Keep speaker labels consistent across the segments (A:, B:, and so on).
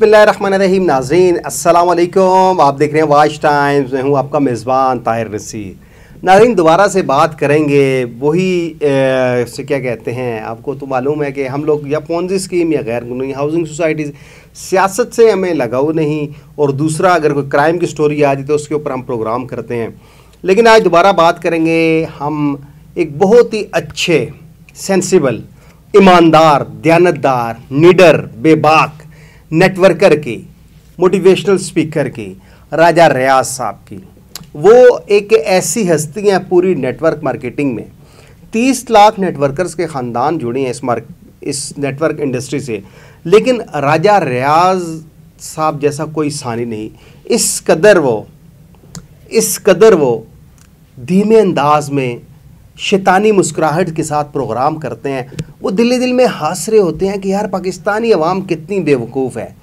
A: बिस्मिल्लाहिर्रहमानिर्रहीम। नाजरीन अस्सलाम वालेकुम आप देख रहे हैं वाच टाइम्स। मैं हूँ आपका मेज़बान ताहिर नसीर नाजरीन, दोबारा से बात करेंगे। वही से क्या कहते हैं, आपको तो मालूम है कि हम लोग या पोंजी स्कीम या गैर कानूनी हाउसिंग सोसाइटीज़ सियासत से हमें लगाव नहीं और दूसरा अगर कोई क्राइम की स्टोरी आ जाए तो उसके ऊपर हम प्रोग्राम करते हैं। लेकिन आज दोबारा बात करेंगे हम एक बहुत ही अच्छे सेंसिबल ईमानदार, दयानतदार, निडर, बेबाक नेटवर्कर की मोटिवेशनल स्पीकर की, राजा रियाज साहब की। वो एक ऐसी हस्ती हैं पूरी नेटवर्क मार्केटिंग में। तीस लाख नेटवर्कर्स के ख़ानदान जुड़े हैं इस मार्क, इस नेटवर्क इंडस्ट्री से। लेकिन राजा रियाज साहब जैसा कोई सानी नहीं। इस कदर वो, इस कदर वो धीमे अंदाज में शैतानी मुस्कुराहट के साथ प्रोग्राम करते हैं। वो दिल्ली दिल में हंस रहे होते हैं कि यार पाकिस्तानी अवाम कितनी बेवकूफ़ है।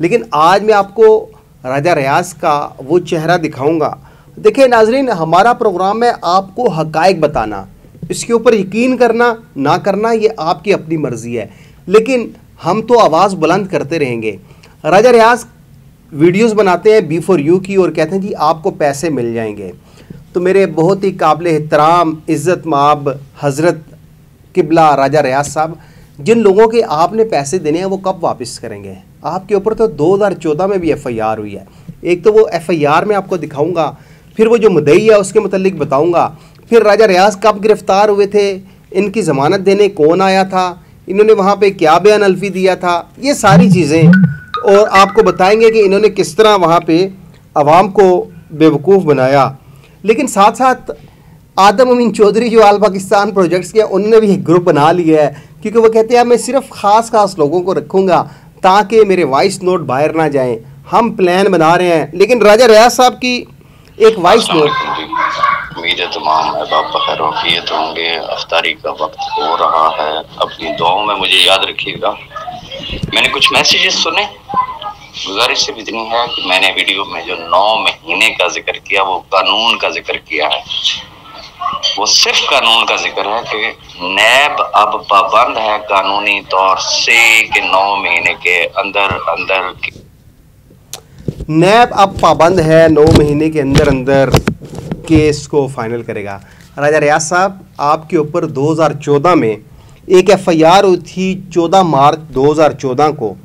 A: लेकिन आज मैं आपको राजा रियाज का वो चेहरा दिखाऊँगा। देखिए नाजरीन, हमारा प्रोग्राम है आपको हकाइक बताना। इसके ऊपर यकीन करना, ना करना, ये आपकी अपनी मर्ज़ी है। लेकिन हम तो आवाज़ बुलंद करते रहेंगे। राजा रियाज वीडियोस बनाते हैं बी फॉर यू की और कहते हैं जी आपको पैसे मिल जाएँगे। तो मेरे बहुत ही काबिल एहतराम, इज़्ज़त माब हज़रत किबला राजा रियाज साहब, जिन लोगों के आपने पैसे देने हैं, वो कब वापस करेंगे? आपके ऊपर तो 2014 में भी एफ़आईआर हुई है। एक तो वो एफ़आईआर में आपको दिखाऊँगा, फिर वो जो मुदई है, उसके मतलब बताऊँगा। फिर राजा रियाज कब गिरफ़्तार हुए थे, इनकी ज़मानत देने कौन आया था, इन्होंने वहाँ पे क्या बयान अल्फी दिया था, ये सारी चीज़ें। और आपको बताएँगे कि इन्होंने किस तरह वहाँ पे आवाम को बेवकूफ़ बनाया। लेकिन साथ साथ आदम अमीन चौधरी जो आल पाकिस्तान प्रोजेक्ट्स के उन्होंने भी एक ग्रुप बना लिया है क्योंकि वो कहते हैं मैं सिर्फ़ ख़ास ख़ास लोगों को रखूँगा ताकि मेरे वॉइस नोट बाहर ना जाएँ। हम प्लान बना रहे हैं। लेकिन राजा रियाज साहब की एक वॉइस नोट
B: उम्मीद है तमाम अहबाब खैरफियत होंगे। अफ्तारी का वक्त हो रहा है। अपनी दुआओं में मुझे याद रखिएगा। मैंने कुछ मैसेजेस सुने? गुजारिश सिर्फ़ इतनी है कि मैंने वीडियो में जो नौ महीने का ज़िक्र किया, वो कानून का ज़िक्र किया है। वो सिर्फ़ कानून का ज़िक्र है कि नैब अब पाबंद है कानूनी तौर से कि नौ महीने के अंदर अंदर
A: नैब अब पाबंद है नौ महीने के अंदर अंदर केस को फाइनल करेगा। राजा रियाज साहब, आपके ऊपर 2014 में एक एफआईआर हुई थी 14 मार्च 2014 को।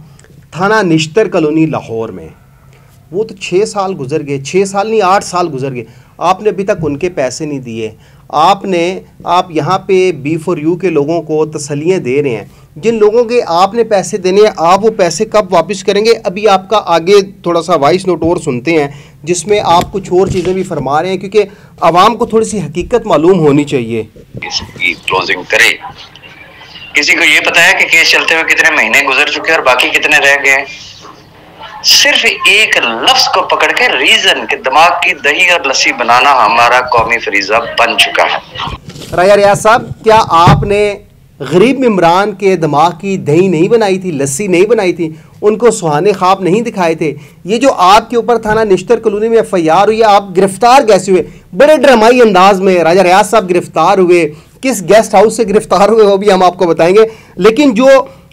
A: थाना निश्तर कॉलोनी लाहौर में। वो तो छः साल गुजर गए छः साल नहीं, आठ साल गुजर गए। आपने अभी तक उनके पैसे नहीं दिए। आपने, आप यहाँ पे बी फॉर यू के लोगों को तसलियाँ दे रहे हैं। जिन लोगों के आपने पैसे देने हैं, आप वो पैसे कब वापस करेंगे? अभी आपका आगे थोड़ा सा वॉइस नोट और सुनते हैं, जिसमें आप कुछ और चीज़ें भी फरमा रहे हैं, क्योंकि आवाम को थोड़ी सी हकीकत मालूम होनी चाहिए।
B: इसकी क्लोजिंग करे। किसी को ये पता है कि केस चलते हुए कितने महीने गुजर चुके और बाकी कितने रह गए सिर्फ़ एक लफ्ज को पकड़ के रीजन के दिमाग की दही और लस्सी बनाना हमारा कौमी फरीजा बन चुका है।
A: राया रियाज साहब, क्या आपने गरीब इमरान के दिमाग की दही नहीं बनाई थी, लस्सी नहीं बनाई थी? उनको सुहाने ख्वाब नहीं दिखाए थे? ये जो आपके ऊपर थाना निश्तर कॉलोनी में एफ़ आई आर हुई आप गिरफ़्तार कैसे हुए? बड़े ड्रामाई अंदाज में राजा रियाज साहब गिरफ़्तार हुए। किस गेस्ट हाउस से गिरफ़्तार हुए वो भी हम आपको बताएँगे। लेकिन जो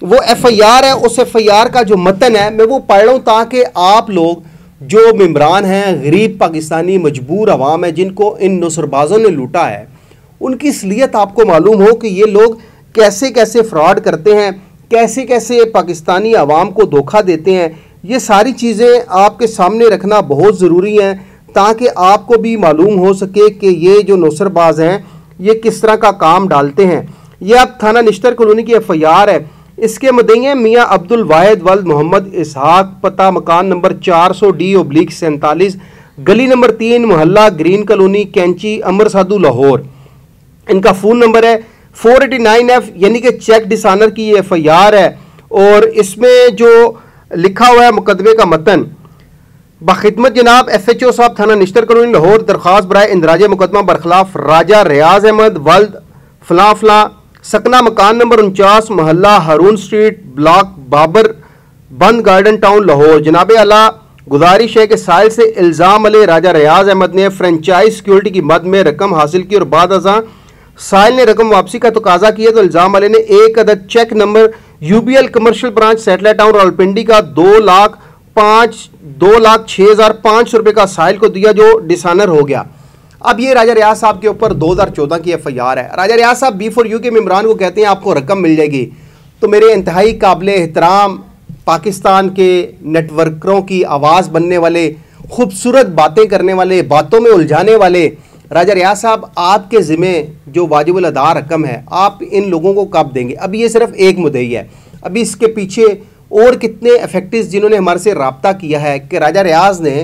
A: वो एफआईआर है, उस एफआईआर का जो मतन है, मैं वो पढ़ रहा हूँ ताकि आप लोग जो मम्बरान हैं, गरीब पाकिस्तानी मजबूर अवाम है, जिनको इन नसरबाजों ने लूटा है, उनकी असलियत आपको मालूम हो कि ये लोग कैसे कैसे फ्रॉड करते हैं, कैसे कैसे पाकिस्तानी अवाम को धोखा देते हैं, ये सारी चीज़ें आपके सामने रखना बहुत ज़रूरी हैं, ताकि आपको भी मालूम हो सके कि ये जो नौसरबाज हैं ये किस तरह का काम डालते हैं? यह अब थाना निश्तर कॉलोनी की एफ़ आई आर है। इसके मदई मियाँ अब्दुल वाहिद वल्द मोहम्मद इसहाक पता मकान नंबर चार सौ डी ओब्लिक सैंतालीस, गली नंबर तीन मोहल्ला ग्रीन कॉलोनी कैंची, अमर साधु, लाहौर। इनका फ़ोन नंबर है फोर एटी नाइन एफ़, यानी कि चेक डिसानर की ये एफ़ आई आर है। और इसमें जो लिखा हुआ है मुकदमे का मतन बखिदमत जनाब एफ़ एच ओ साहब थाना निश्तर कॉलोनी लाहौर दरख्वास्त बरए इंदराज मुकदमा बरखलाफ राजा रियाज अहमद, वल्द फला फला सकना मकान नंबर उनचास, मोहल्ला हारून स्ट्रीट, ब्लॉक बाबर, बंद गार्डन टाउन लाहौर। जनाब अला गुजारिश है कि साइल से इल्ज़ाम अले राजा रियाज अहमद ने फ्रेंचाइज सिक्योरिटी की मद में रकम हासिल की और बाद अजा साइल ने रकम वापसी का तकाजा किया तो इल्ज़ाम अले ने एक अदद cheque number U B L commercial branch Satellite Town Rawalpindi का दो लाख पाँच, दो लाख छः हज़ार पाँच सौ रुपये का साहिल को दिया, जो डिसानर हो गया। अब ये राजा रियाज साहब के ऊपर 2014 की एफआईआर है। राजा रियाज साहब बी फोर यू के मेम्बरान को कहते हैं, आपको रकम मिल जाएगी। तो मेरे इंतहाई काबिल एहतराम, पाकिस्तान के नेटवर्करों की आवाज़ बनने वाले, खूबसूरत बातें करने वाले, बातों में उलझाने वाले राजा रियाज साहब, आपके ज़िम्मे जो वाजिबुल अदा रकम है, आप इन लोगों को कब देंगे। अब ये सिर्फ़ एक मुदई है अभी इसके पीछे और कितने इफ़ेक्टिव जिन्होंने हमारे से रबता किया है कि राजा रियाज ने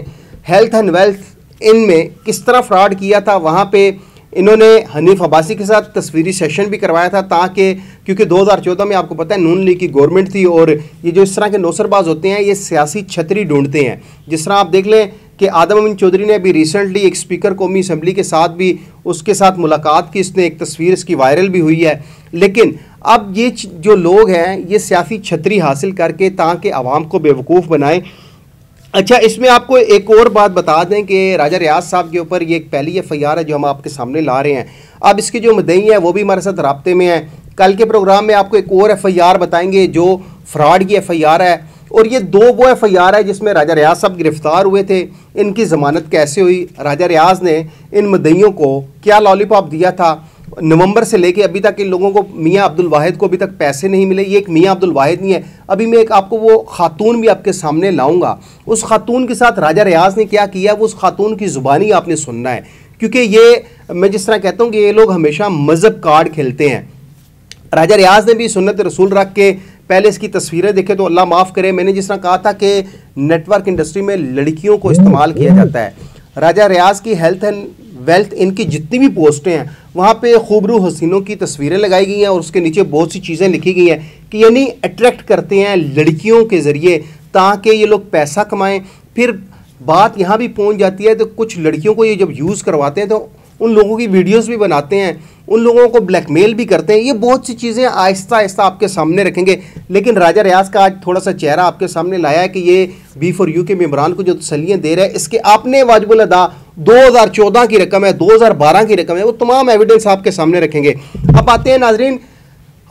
A: हेल्थ एंड वेल्थ इन में किस तरह फ्रॉड किया था, वहाँ पे इन्होंने हनीफ अब्बासी के साथ तस्वीरी सेशन भी करवाया था ताकि, क्योंकि 2014 में आपको पता है, नून लीग की गवर्नमेंट थी और ये जो इस तरह के नौसरबाज होते हैं, ये सियासी छतरी ढूंढते हैं। जिस तरह आप देख लें कि आदम अमीन चौधरी ने अभी रिसेंटली एक स्पीकर कौमी असम्बली के साथ भी उसके साथ मुलाकात की, इसने एक तस्वीर इसकी वायरल भी हुई है। लेकिन अब ये जो लोग हैं, ये सियासी छतरी हासिल करके ताकि आवाम को बेवकूफ़ बनाएँ। अच्छा इसमें आपको एक और बात बता दें कि राजा रियाज साहब के ऊपर ये एक पहली एफ़ आई आर है जो हम आपके सामने ला रहे हैं। अब इसकी जो मदई है, वो भी हमारे साथ रबते में है। कल के प्रोग्राम में आपको एक और एफ़ आई आर बताएँगे जो फ्रॉड की एफ़ आई आर है। और ये दो वो एफ़ आई आर है जिसमें राजा रियाज साहब गिरफ़्तार हुए थे। इनकी ज़मानत कैसे हुई? राजा रियाज ने इन मदईयों को क्या लॉलीपॉप दिया था? नवंबर से लेके अभी तक इन लोगों को मियाँ अब्दुल वाहिद को अभी तक पैसे नहीं मिले। ये एक मियाँ अब्दुल वाहिद नहीं है। अभी मैं एक आपको वो खातून भी आपके सामने लाऊँगा। उस खातून के साथ राजा रियाज ने क्या किया? वो उस खातून की ज़ुबानी आपने सुनना है। क्योंकि ये, मैं जिस तरह कहता हूँ कि ये लोग हमेशा मज़हब कार्ड खेलते हैं। राजा रियाज ने भी सुन्नत रसूल रख के पहले इसकी तस्वीरें देखे तो अल्लाह माफ़ करे। मैंने जिस तरह कहा था कि नेटवर्क इंडस्ट्री में लड़कियों को इस्तेमाल किया जाता है। राजा रियाज की हेल्थ एंड वेल्थ इनकी जितनी भी पोस्टें हैं, वहाँ पे खूबरू हसीनों की तस्वीरें लगाई गई हैं और उसके नीचे बहुत सी चीज़ें लिखी गई हैं कि यानी अट्रैक्ट करते हैं लड़कियों के ज़रिए ताकि ये लोग पैसा कमाएँ। फिर बात यहाँ भी पहुँच जाती है तो कुछ लड़कियों को ये जब यूज़ करवाते हैं तो उन लोगों की वीडियोज़ भी बनाते हैं उन लोगों को ब्लैकमेल भी करते हैं। ये बहुत सी चीज़ें आहिस्ता आहिस्ता आपके सामने रखेंगे। लेकिन राजा रियाज का आज थोड़ा सा चेहरा आपके सामने लाया है कि ये बी फॉर यू के मेम्बरान को जो तसलियाँ दे रहे हैं, इसके आपने वाजबुल अदा 2014 की रकम है 2012 की रकम है, वो तमाम एविडेंस आपके सामने रखेंगे। अब आते हैं नाजरीन,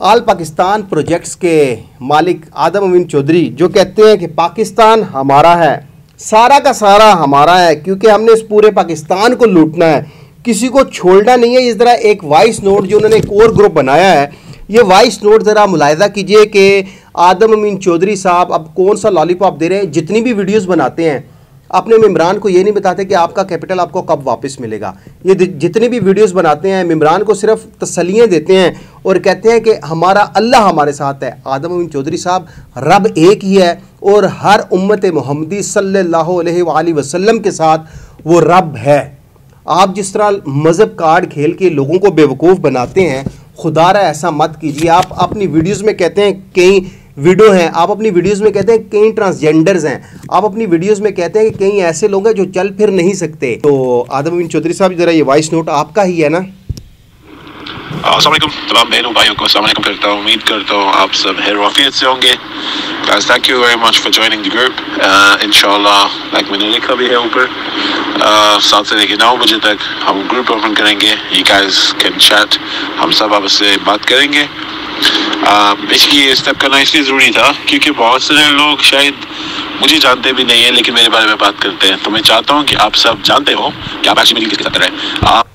A: आल पाकिस्तान प्रोजेक्ट्स के मालिक आदम अमीन चौधरी, जो कहते हैं कि पाकिस्तान हमारा है, सारा का सारा हमारा है, क्योंकि हमने इस पूरे पाकिस्तान को लूटना है। किसी को छोड़ना नहीं है। इस तरह एक वाइस नोट जो उन्होंने एक और ग्रुप बनाया है, ये वाइस नोट ज़रा मुलायदा कीजिए कि आदम अमीन चौधरी साहब अब कौन सा लॉलीपॉप दे रहे हैं, जितनी भी वीडियोस बनाते हैं। अपने मम्बरान को ये नहीं बताते कि आपका कैपिटल आपको कब वापस मिलेगा। ये जितनी भी वीडियोस बनाते हैं मम्बरान को सिर्फ़ तसलियाँ देते हैं और कहते हैं कि हमारा अल्लाह हमारे साथ है। आदम अमीन चौधरी साहब रब एक ही है और हर उम्मत मोहम्मदी सल्ला वसल्लम के साथ वो रब है। आप जिस तरह मज़हब कार्ड खेल के लोगों को बेवकूफ़ बनाते हैं खुदा रहा ऐसा मत कीजिए। आप अपनी वीडियोज़ में कहते हैं कई वीडियो हैं, आप अपनी वीडियोज़ में कहते हैं कई ट्रांसजेंडर्स हैं, आप अपनी वीडियोज़ में कहते हैं कि कई ऐसे लोग हैं जो चल फिर नहीं सकते। तो आदम बिन चौधरी साहब, ज़रा ये वॉइस नोट आपका ही है ना?
C: असलम तमाम बहनों भाइयों को अलैक्म करता हूँ उम्मीद करता हूँ आप सब हैरवाफियत से होंगे। Thank you very much for joining the group. Uh, inshallah like मैंने लिखा भी है ऊपर। Uh, सात से लेकर नौ बजे तक हम ग्रुप ओपन करेंगे। You guys can chat. हम सब आपसे बात करेंगे। बेसिकली ये स्टेप करना इसलिए ज़रूरी था क्योंकि बहुत सारे लोग शायद मुझे जानते भी नहीं है लेकिन मेरे बारे में बात करते हैं। तो मैं चाहता हूँ कि आप सब जानते हो कि आप एक्चुअली किसके साथ रहे आप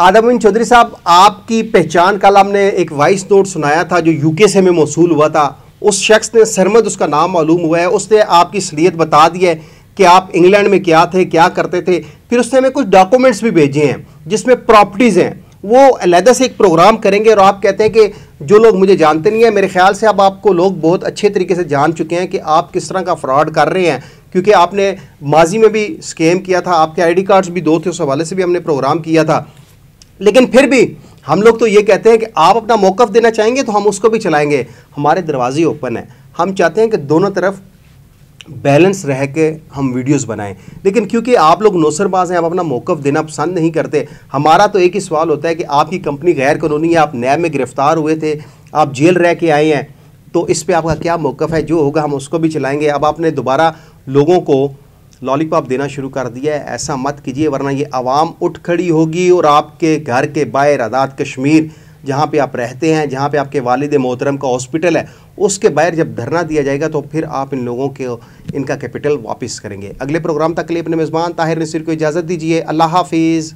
A: आदम चौधरी साहब, आपकी पहचान कल हमने एक वॉइस नोट सुनाया था जो यूके से हमें मौसू हुआ था। उस शख्स ने सरमद, उसका नाम मालूम हुआ है। उसने आपकी सलीत बता दी है कि आप इंग्लैंड में क्या थे, क्या करते थे। फिर उसने हमें कुछ डॉक्यूमेंट्स भी भेजे हैं, जिसमें प्रॉपर्टीज़ हैं। वो अलहदा से एक प्रोग्राम करेंगे और आप कहते हैं कि जो लोग मुझे जानते नहीं है, मेरे ख्याल से अब आपको लोग बहुत अच्छे तरीके से जान चुके हैं कि आप किस तरह का फ्रॉड कर रहे हैं। क्योंकि आपने माजी में भी स्कैम किया था, आपके आईडी कार्ड्स भी दो थे, उस हवाले से भी हमने प्रोग्राम किया था। लेकिन फिर भी हम लोग तो ये कहते हैं कि आप अपना मौक़ देना चाहेंगे तो हम उसको भी चलाएँगे। हमारे दरवाजे ओपन है। हम चाहते हैं कि दोनों तरफ़ बैलेंस रह के हम वीडियोस बनाएँ। लेकिन क्योंकि आप लोग नौसरबाज हैं, आप अपना मौक़ देना पसंद नहीं करते, हमारा तो एक ही सवाल होता है कि आपकी कंपनी गैर कानूनी है, आप नैब में गिरफ़्तार हुए थे, आप जेल रह के आए हैं तो इस पर आपका क्या मौक़ है? जो होगा हम उसको भी चलाएँगे। अब आपने दोबारा लोगों को लॉलीपॉप देना शुरू कर दिया है। ऐसा मत कीजिए, वरना ये आवाम उठ खड़ी होगी और आपके घर के बाहर, आज़ाद कश्मीर, जहाँ पे आप रहते हैं, जहाँ पे आपके वालिद मोहतरम का हॉस्पिटल है, उसके बाहर जब धरना दिया जाएगा तो फिर आप इन लोगों के, इनका कैपिटल वापस करेंगे। अगले प्रोग्राम तक के लिए अपने मेज़बान, ताहिर नसीर को इजाज़त दीजिए। अल्लाह हाफिज़।